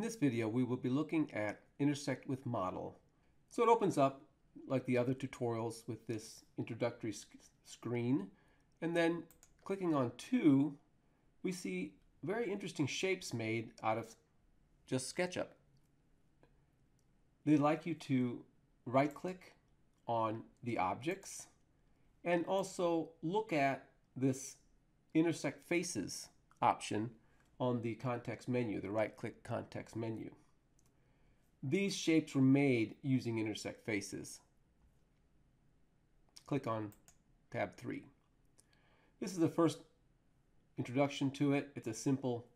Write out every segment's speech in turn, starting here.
In this video, we will be looking at intersect with model. So it opens up like the other tutorials with this introductory sc screen. And then clicking on two, we see very interesting shapes made out of just SketchUp. They'd like you to right click on the objects and also look at this intersect faces option on the context menu, the right click context menu. These shapes were made using intersect faces. Click on tab 3. This is the first introduction to it. It's a simple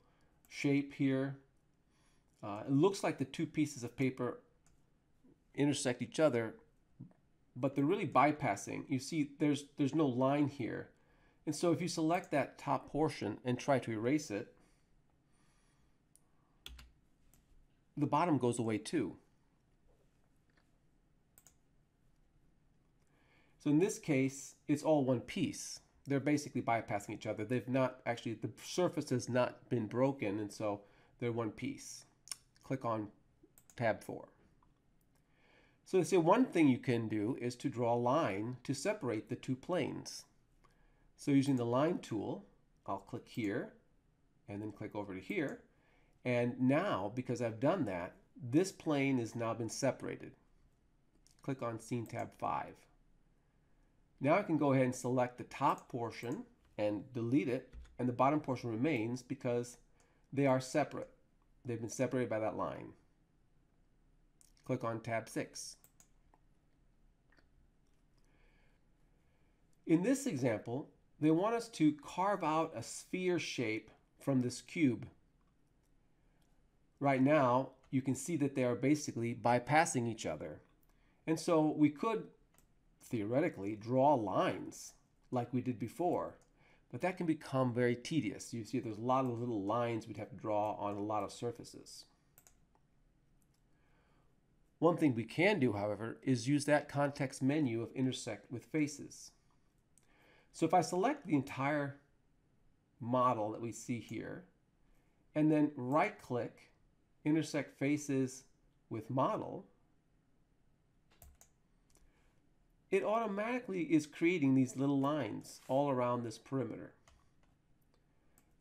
shape here. Uh, it looks like the two pieces of paper intersect each other, but they're really bypassing. You see there's, there's no line here. And so if you select that top portion and try to erase it, the bottom goes away too. So in this case, it's all one piece. They're basically bypassing each other. They've not actually, the surface has not been broken, and so they're one piece. Click on tab 4. So they say one thing you can do is to draw a line to separate the two planes. So using the line tool, I'll click here and then click over to here. And now, because I've done that, this plane has now been separated. Click on Scene tab 5. Now I can go ahead and select the top portion and delete it, and the bottom portion remains because they are separate. They've been separated by that line. Click on tab 6. In this example, they want us to carve out a sphere shape from this cube right now, you can see that they are basically bypassing each other. And so we could theoretically draw lines like we did before, but that can become very tedious. You see there's a lot of little lines we'd have to draw on a lot of surfaces. One thing we can do, however, is use that context menu of intersect with faces. So if I select the entire model that we see here, and then right click intersect faces with model, it automatically is creating these little lines all around this perimeter.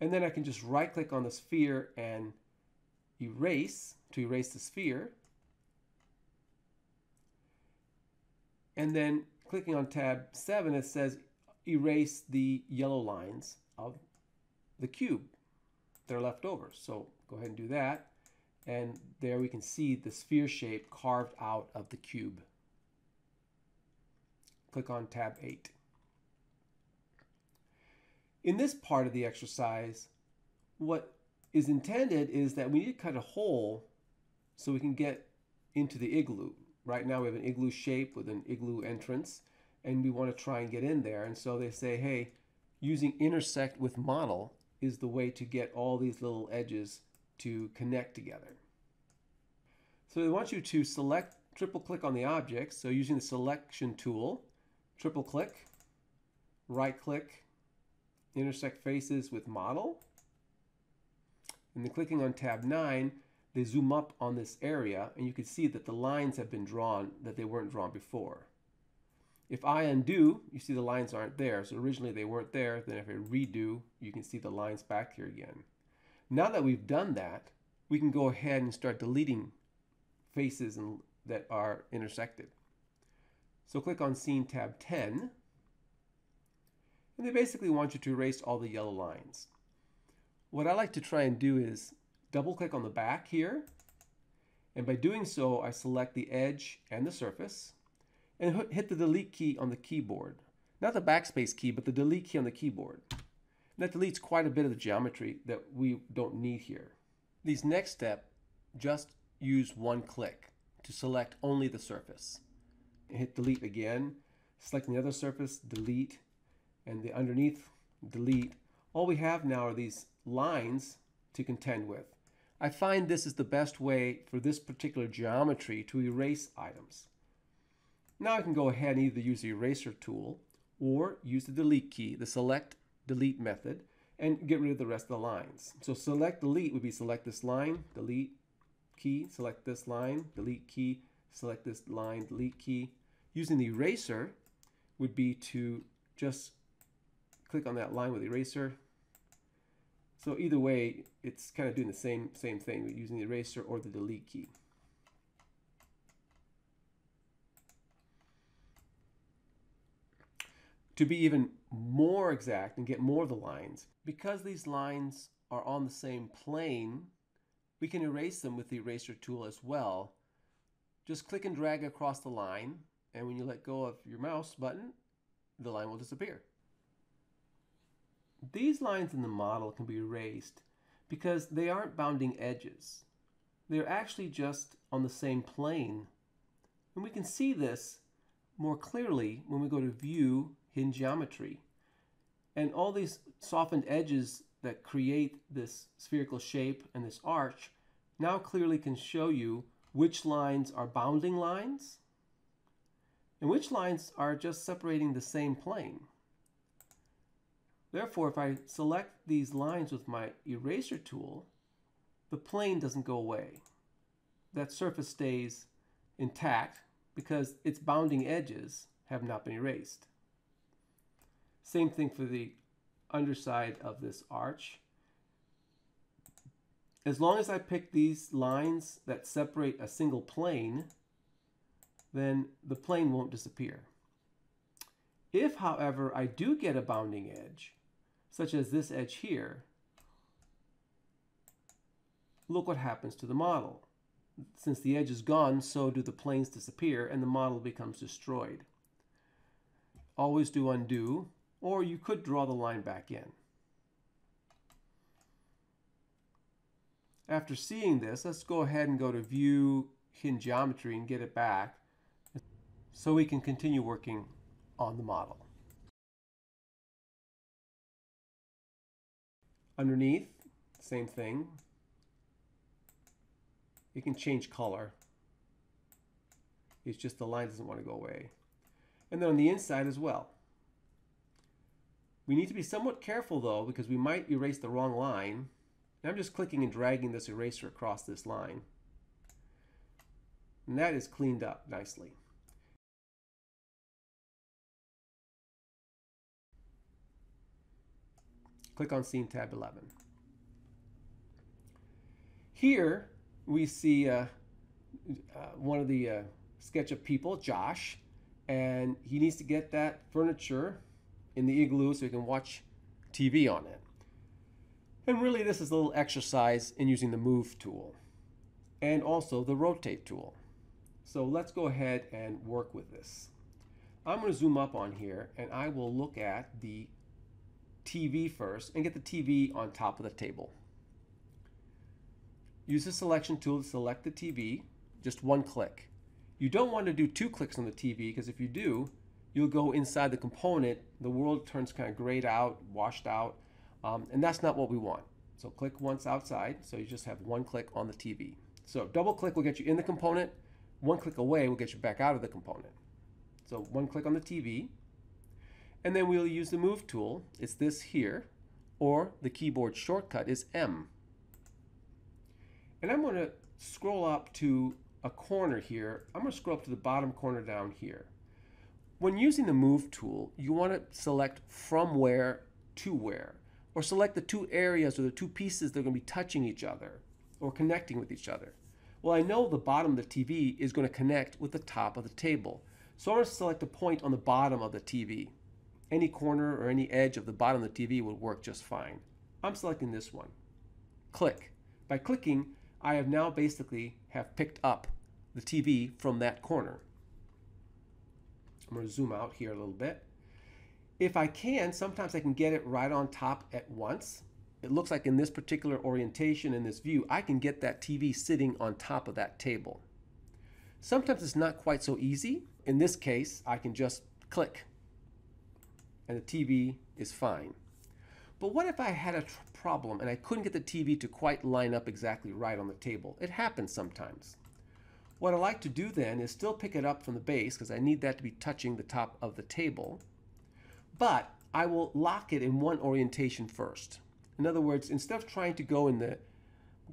And then I can just right click on the sphere and erase to erase the sphere. And then clicking on tab 7, it says erase the yellow lines of the cube that are left over. So go ahead and do that. And there we can see the sphere shape carved out of the cube. Click on tab 8. In this part of the exercise, what is intended is that we need to cut a hole so we can get into the igloo. Right now we have an igloo shape with an igloo entrance and we want to try and get in there. And so they say, hey, using intersect with model is the way to get all these little edges to connect together. So they want you to select, triple click on the object. So using the selection tool, triple click, right click, intersect faces with model. And then clicking on tab 9, they zoom up on this area and you can see that the lines have been drawn that they weren't drawn before. If I undo, you see the lines aren't there. So originally they weren't there. Then if I redo, you can see the lines back here again. Now that we've done that, we can go ahead and start deleting faces and, that are intersected. So click on Scene tab 10, and they basically want you to erase all the yellow lines. What I like to try and do is double click on the back here, and by doing so, I select the edge and the surface, and hit the delete key on the keyboard. Not the backspace key, but the delete key on the keyboard. That deletes quite a bit of the geometry that we don't need here. These next step just use one click to select only the surface. Hit delete again, select the other surface, delete, and the underneath, delete. All we have now are these lines to contend with. I find this is the best way for this particular geometry to erase items. Now I can go ahead and either use the eraser tool or use the delete key, the select delete method, and get rid of the rest of the lines. So select delete would be select this line, delete, key, select this line, delete key, select this line, delete key. Using the eraser would be to just click on that line with the eraser. So either way, it's kind of doing the same, same thing using the eraser or the delete key. To be even more exact and get more of the lines, because these lines are on the same plane, we can erase them with the eraser tool as well. Just click and drag across the line, and when you let go of your mouse button, the line will disappear. These lines in the model can be erased because they aren't bounding edges. They're actually just on the same plane. And we can see this more clearly when we go to View, Hidden Geometry. And all these softened edges that create this spherical shape and this arch now clearly can show you which lines are bounding lines and which lines are just separating the same plane. Therefore, if I select these lines with my eraser tool, the plane doesn't go away. That surface stays intact because its bounding edges have not been erased. Same thing for the underside of this arch. As long as I pick these lines that separate a single plane, then the plane won't disappear. If, however, I do get a bounding edge, such as this edge here, look what happens to the model. Since the edge is gone, so do the planes disappear and the model becomes destroyed. Always do undo, or you could draw the line back in. After seeing this, let's go ahead and go to View, Hidden Geometry and get it back so we can continue working on the model. Underneath, same thing. You can change color. It's just the line doesn't want to go away. And then on the inside as well. We need to be somewhat careful though because we might erase the wrong line. And I'm just clicking and dragging this eraser across this line. And that is cleaned up nicely. Click on Scene tab 11. Here we see uh, uh, one of the uh, SketchUp people, Josh, and he needs to get that furniture in the igloo so you can watch TV on it. And really this is a little exercise in using the move tool and also the rotate tool. So let's go ahead and work with this. I'm going to zoom up on here and I will look at the TV first and get the TV on top of the table. Use the selection tool to select the TV, just one click. You don't want to do two clicks on the TV because if you do, you'll go inside the component, the world turns kind of grayed out, washed out, um, and that's not what we want. So click once outside, so you just have one click on the TV. So double click will get you in the component, one click away will get you back out of the component. So one click on the TV, and then we'll use the move tool. It's this here, or the keyboard shortcut is M. And I'm going to scroll up to a corner here. I'm going to scroll up to the bottom corner down here. When using the move tool, you want to select from where to where, or select the two areas or the two pieces that are going to be touching each other or connecting with each other. Well, I know the bottom of the TV is going to connect with the top of the table. So I'm going to select a point on the bottom of the TV any corner or any edge of the bottom of the TV will work just fine. I'm selecting this one. Click. By clicking, I have now basically have picked up the TV from that corner. I'm going to zoom out here a little bit. If I can, sometimes I can get it right on top at once. It looks like in this particular orientation, in this view, I can get that TV sitting on top of that table. Sometimes it's not quite so easy. In this case, I can just click and the TV is fine. But what if I had a problem and I couldn't get the TV to quite line up exactly right on the table? It happens sometimes. What I like to do then is still pick it up from the base because I need that to be touching the top of the table. But I will lock it in one orientation first. In other words, instead of trying to go in the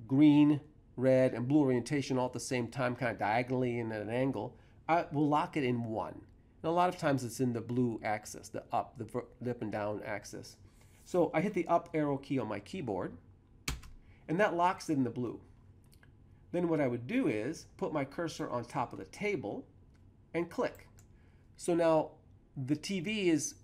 green red, and blue orientation all at the same time, kind of diagonally and at an angle, I will lock it in one. And a lot of times it's in the blue axis, the up, the, the up and down axis. So I hit the up arrow key on my keyboard, and that locks it in the blue. Then what I would do is put my cursor on top of the table and click. So now the TV is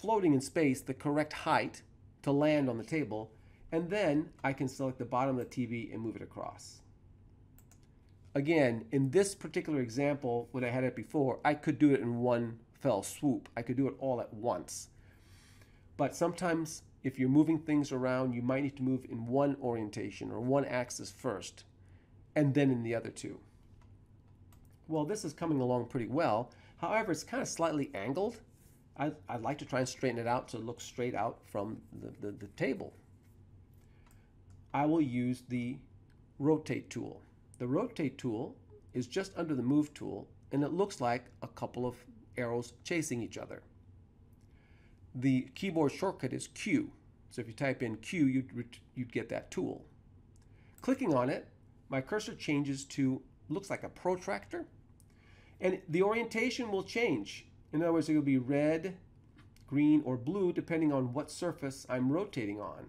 floating in space the correct height to land on the table, and then I can select the bottom of the TV and move it across. Again, in this particular example, when I had it before, I could do it in one fell swoop. I could do it all at once. But sometimes if you're moving things around, you might need to move in one orientation or one axis first, and then in the other two. Well, this is coming along pretty well. However, it's kind of slightly angled. I, would like to try and straighten it out to look straight out from the, the, the table. I will use the rotate tool. The rotate tool is just under the move tool and it looks like a couple of arrows chasing each other. The keyboard shortcut is Q. So if you type in Q, you'd, you'd get that tool. Clicking on it, my cursor changes to, looks like a protractor. And the orientation will change. In other words, it will be red, green, or blue depending on what surface I'm rotating on.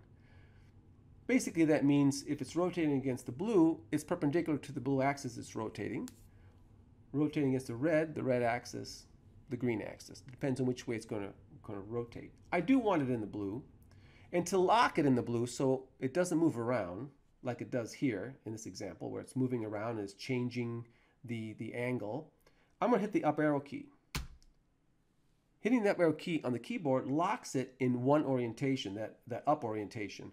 Basically, that means if it's rotating against the blue, it's perpendicular to the blue axis it's rotating. Rotating against the red, the red axis, the green axis. It depends on which way it's going to, going to rotate. I do want it in the blue. And to lock it in the blue so it doesn't move around, like it does here in this example, where it's moving around and it's changing the, the angle, I'm going to hit the up arrow key. Hitting that arrow key on the keyboard locks it in one orientation, that, that up orientation.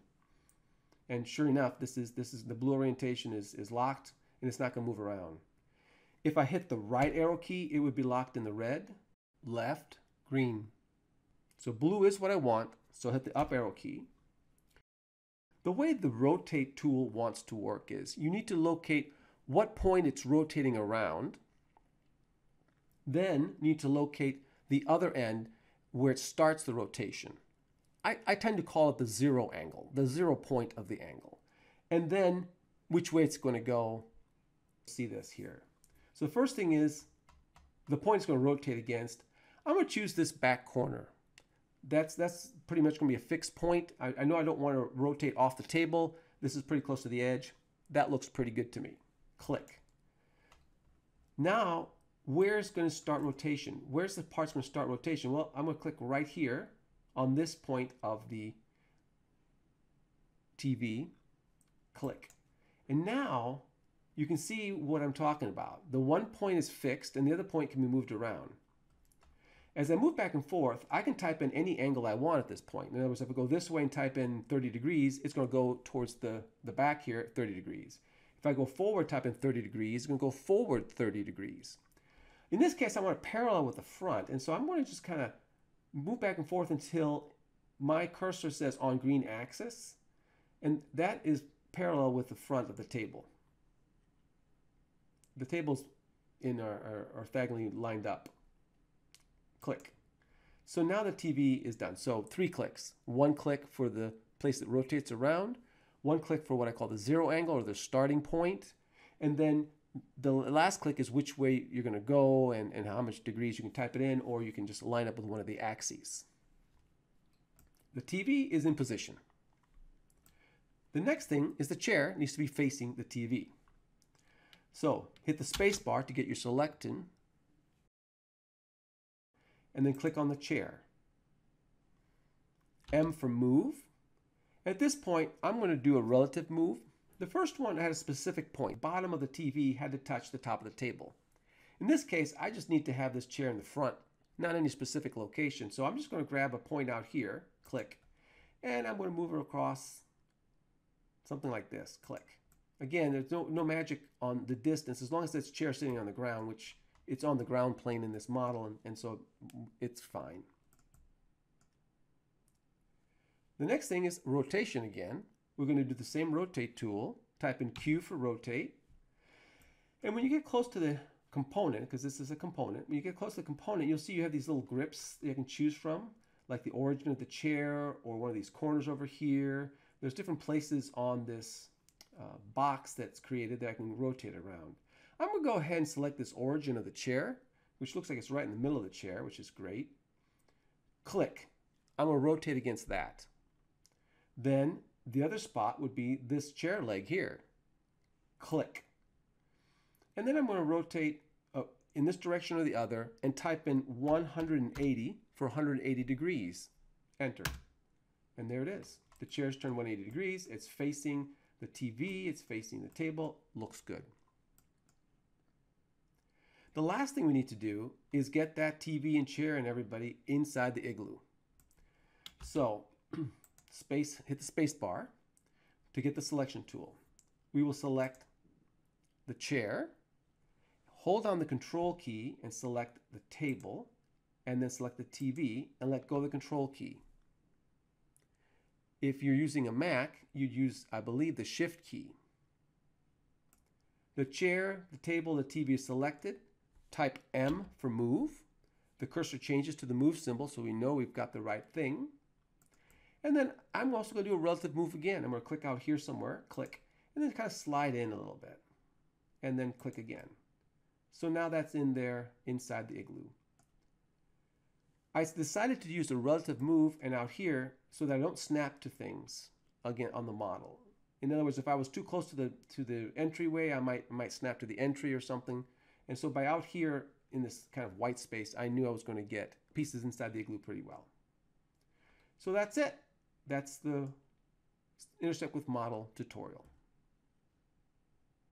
And sure enough, this is this is the blue orientation is, is locked and it's not going to move around. If I hit the right arrow key, it would be locked in the red, left, green. So blue is what I want, so hit the up arrow key. The way the rotate tool wants to work is you need to locate what point it's rotating around. Then need to locate the other end where it starts the rotation. I, I tend to call it the zero angle, the zero point of the angle. And then which way it's going to go. See this here. So the first thing is the point is going to rotate against. I'm going to choose this back corner. That's, that's pretty much going to be a fixed point. I, I know I don't want to rotate off the table. This is pretty close to the edge. That looks pretty good to me. Click. Now, where's going to start rotation? Where's the part's going to start rotation? Well, I'm going to click right here on this point of the TV, click. And now you can see what I'm talking about. The one point is fixed and the other point can be moved around. As I move back and forth, I can type in any angle I want at this point. In other words, if I go this way and type in 30 degrees, it's going to go towards the, the back here at 30 degrees. If I go forward, type in 30 degrees, it's going to go forward 30 degrees. In this case, I want to parallel with the front, and so I'm going to just kind of move back and forth until my cursor says on green axis, and that is parallel with the front of the table. The tables in are, are orthogonally lined up. Click. So now the TV is done. So three clicks. One click for the place that rotates around, one click for what I call the zero angle or the starting point, and then the last click is which way you're going to go and, and how much degrees you can type it in, or you can just line up with one of the axes. The TV is in position. The next thing is the chair needs to be facing the TV. So hit the space bar to get your selecting and then click on the chair. M for move. At this point, I'm going to do a relative move the first one had a specific point. Bottom of the TV had to touch the top of the table. In this case, I just need to have this chair in the front, not any specific location. So I'm just going to grab a point out here, click, and I'm going to move it across something like this, click. Again, there's no, no magic on the distance as long as this chair sitting on the ground, which it's on the ground plane in this model, and, and so it's fine. The next thing is rotation again. We're going to do the same rotate tool, type in Q for rotate. And when you get close to the component, because this is a component, when you get close to the component, you'll see you have these little grips that you can choose from, like the origin of the chair or one of these corners over here. There's different places on this uh, box that's created that I can rotate around. I'm going to go ahead and select this origin of the chair, which looks like it's right in the middle of the chair, which is great. Click. I'm going to rotate against that. Then the other spot would be this chair leg here. Click. And then I'm going to rotate uh, in this direction or the other and type in 180 for 180 degrees. Enter. And there it is. The chair's turned 180 degrees. It's facing the TV. It's facing the table. Looks good. The last thing we need to do is get that TV and chair and everybody inside the igloo. So space, hit the space bar to get the selection tool. We will select the chair, hold on the control key and select the table, and then select the TV and let go of the control key. If you're using a Mac, you'd use, I believe, the shift key. The chair, the table, the TV is selected. Type M for move. The cursor changes to the move symbol so we know we've got the right thing. And then I'm also going to do a relative move again. I'm going to click out here somewhere, click, and then kind of slide in a little bit. And then click again. So now that's in there inside the igloo. I decided to use a relative move and out here so that I don't snap to things again on the model. In other words, if I was too close to the to the entryway, I might might snap to the entry or something. And so by out here in this kind of white space, I knew I was going to get pieces inside the igloo pretty well. So that's it. That's the Intersect with Model tutorial.